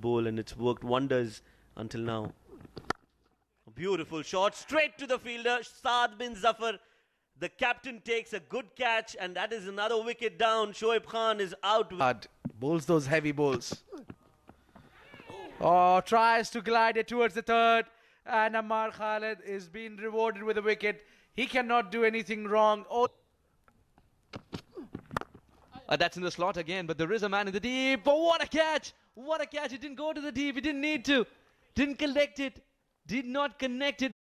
bowl and it's worked wonders until now. A beautiful shot straight to the fielder, Saad bin Zafar. The captain takes a good catch and that is another wicket down. Shoaib Khan is out. with- hard. Bowls those heavy bowls. Oh, tries to glide it towards the third. And Ammar Khalid is being rewarded with a wicket. He cannot do anything wrong. Oh, Uh, that's in the slot again, but there is a man in the deep. But what a catch! What a catch! It didn't go to the deep. It didn't need to. Didn't collect it. Did not connect it.